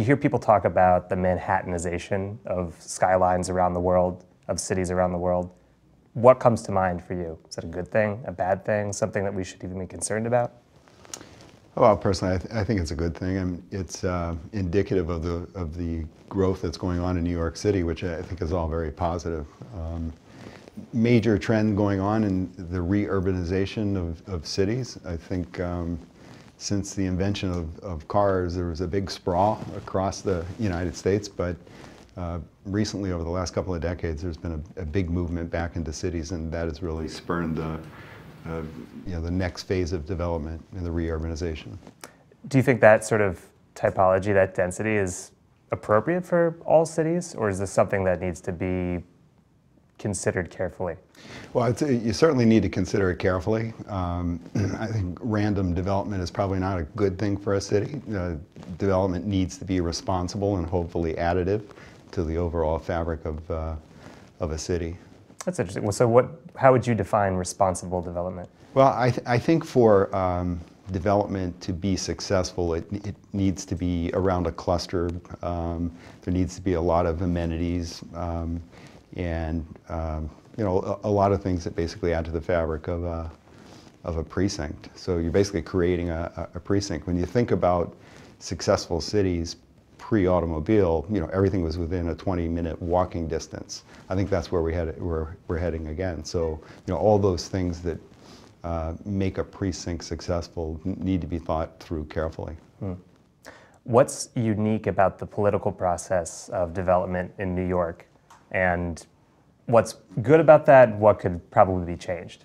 you hear people talk about the Manhattanization of skylines around the world, of cities around the world, what comes to mind for you? Is that a good thing, a bad thing, something that we should even be concerned about? Well, personally, I, th I think it's a good thing. It's uh, indicative of the of the growth that's going on in New York City, which I think is all very positive. Um, major trend going on in the reurbanization of, of cities. I think um, since the invention of, of cars, there was a big sprawl across the United States, but uh, recently, over the last couple of decades, there's been a, a, big movement back into cities, and that has really spurned the, uh, you know, the next phase of development and the reurbanization. Do you think that sort of typology, that density, is appropriate for all cities, or is this something that needs to be considered carefully? Well, you certainly need to consider it carefully. Um, I think random development is probably not a good thing for a city. Uh, development needs to be responsible and hopefully additive to the overall fabric of, uh, of a city. That's interesting. Well, so what, how would you define responsible development? Well, I, th I think for um, development to be successful, it, it needs to be around a cluster. Um, there needs to be a lot of amenities um, and um, you know a, a, lot of things that basically add to the fabric of a, of a precinct. So you're basically creating a, a precinct. When you think about successful cities, pre-automobile, you know, everything was within a 20-minute walking distance. I think that's where we had we're, we're heading again. So, you know, all those things that uh, make a precinct successful need to be thought through carefully. Hmm. What's unique about the political process of development in New York, and what's good about that? What could probably be changed?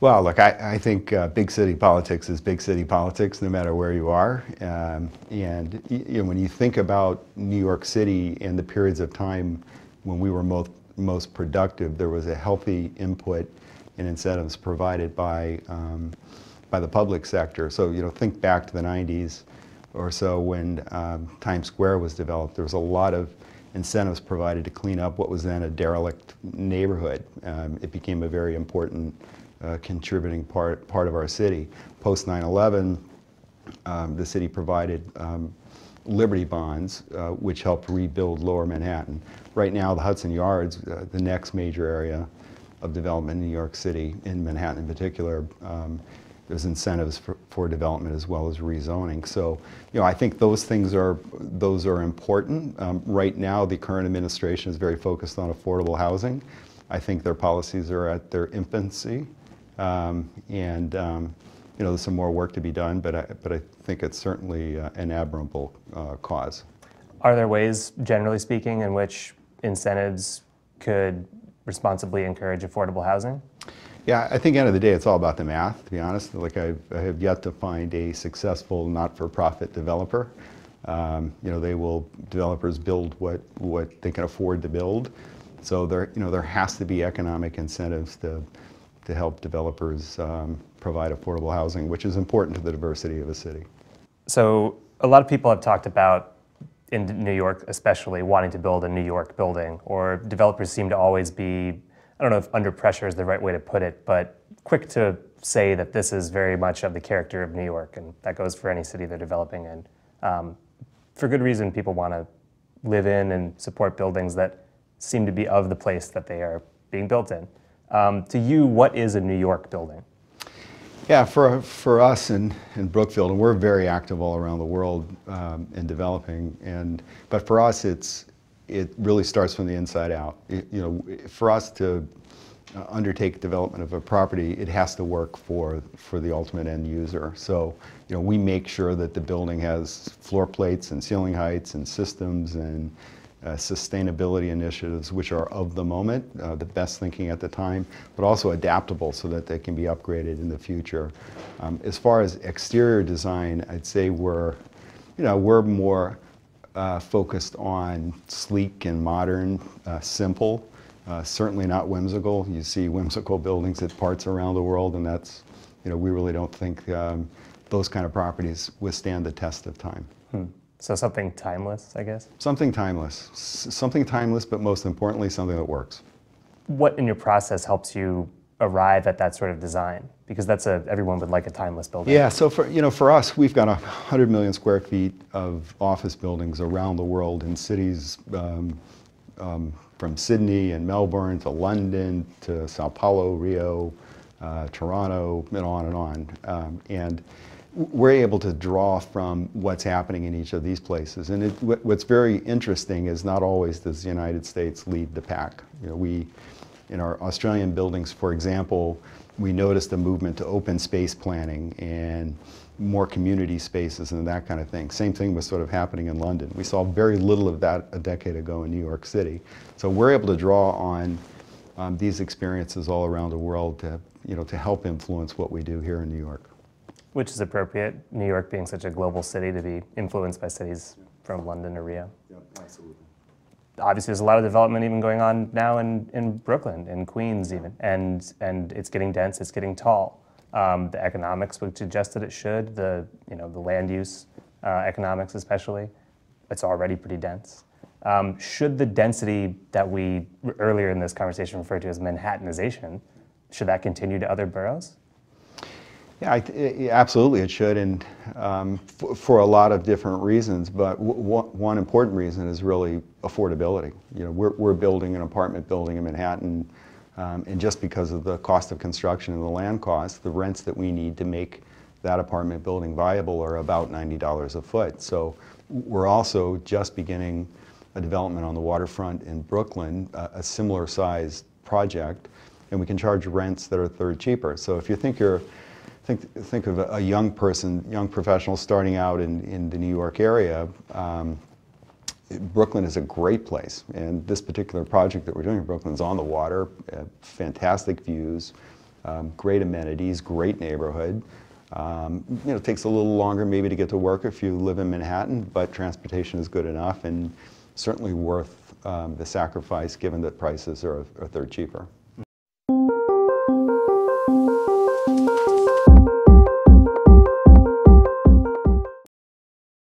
Well, look, I, I think uh, big city politics is big city politics no matter where you are. Um, and you know, when you think about New York City and the periods of time when we were most, most productive, there was a healthy input and incentives provided by, um, by the public sector. So, you know, think back to the 90s or so when um, Times Square was developed. There was a lot of incentives provided to clean up what was then a derelict neighborhood. Um, it became a very important uh, contributing part, part of our city. Post 9-11, um, the city provided um, Liberty bonds, uh, which helped rebuild lower Manhattan. Right now, the Hudson Yards, uh, the next major area of development in New York City, in Manhattan in particular, um, there's incentives for, for, development as well as rezoning. So, you know, I think those things are those are important. Um, right now, the current administration is very focused on affordable housing. I think their policies are at their infancy. Um, and um, you know, there's some more work to be done, but I, but I think it's certainly uh, an admirable uh, cause. Are there ways, generally speaking, in which incentives could responsibly encourage affordable housing? Yeah, I think end of the day, it's all about the math, to be honest. Like I've, I have yet to find a successful not-for-profit developer. Um, you know, they will, developers build what, what they can afford to build. So there, you know, there has to be economic incentives to to help developers um, provide affordable housing, which is important to the diversity of a city. So a lot of people have talked about, in New York especially, wanting to build a New York building, or developers seem to always be, I don't know if under pressure is the right way to put it, but quick to say that this is very much of the character of New York, and that goes for any city they're developing in. Um, for good reason, people want to live in and support buildings that seem to be of the place that they are being built in. Um, to you, what is a New York building? Yeah, for, for us in, in Brookfield, and we're very active all around the world um, in developing, and, but for us, it's, it really starts from the inside out. It, you know, for us to uh, undertake development of a property, it has to work for, for the ultimate end user. So, you know, we make sure that the building has floor plates and ceiling heights and systems and uh, sustainability initiatives which are of the moment, uh, the best thinking at the time, but also adaptable so that they can be upgraded in the future. Um, as far as exterior design, I'd say we're, you know, we're more uh, focused on sleek and modern, uh, simple, uh, certainly not whimsical. You see whimsical buildings at parts around the world, and that's, you know, we really don't think um, those kind of properties withstand the test of time. Hmm. So something timeless, I guess? Something timeless. S something timeless, but most importantly, something that works. What in your process helps you arrive at that sort of design? Because that's a everyone would like a timeless building. Yeah, so for, you know, for us, we've got 100 million square feet of office buildings around the world in cities um, um, from Sydney and Melbourne to London to Sao Paulo, Rio, uh, Toronto, and on and on. Um, and we're able to draw from what's happening in each of these places. And it, what's very interesting is not always does the United States lead the pack. You know, we, in our Australian buildings, for example, we noticed a movement to open space planning and more community spaces and that kind of thing. Same thing was sort of happening in London. We saw very little of that a decade ago in New York City. So we're able to draw on um, these experiences all around the world to, you know, to help influence what we do here in New York. Which is appropriate, New York being such a global city to be influenced by cities from London or Rio. Yeah, absolutely. Obviously, there's a lot of development even going on now in, in Brooklyn, in Queens, even, and and it's getting dense, it's getting tall. Um, the economics would suggest that it should. The you know the land use uh, economics, especially, it's already pretty dense. Um, should the density that we earlier in this conversation referred to as Manhattanization, should that continue to other boroughs? Yeah, I th- i- absolutely, it should, and um, for a lot of different reasons. But one important reason is really affordability. You know, we're, we're building an apartment building in Manhattan, um, and just because of the cost of construction and the land cost, the rents that we need to make that apartment building viable are about $90 a foot. So we're also just beginning a development on the waterfront in Brooklyn, a, a similar sized project, and we can charge rents that are third cheaper. So if you think you're think, think of a, young person, young professional starting out in, in the New York area. Um, Brooklyn is a great place, and this particular project that we're doing in Brooklyn is on the water, uh, fantastic views, um, great amenities, great neighborhood. Um, you know, it takes a little longer maybe to get to work if you live in Manhattan, but transportation is good enough and certainly worth um, the sacrifice given that prices are a third cheaper.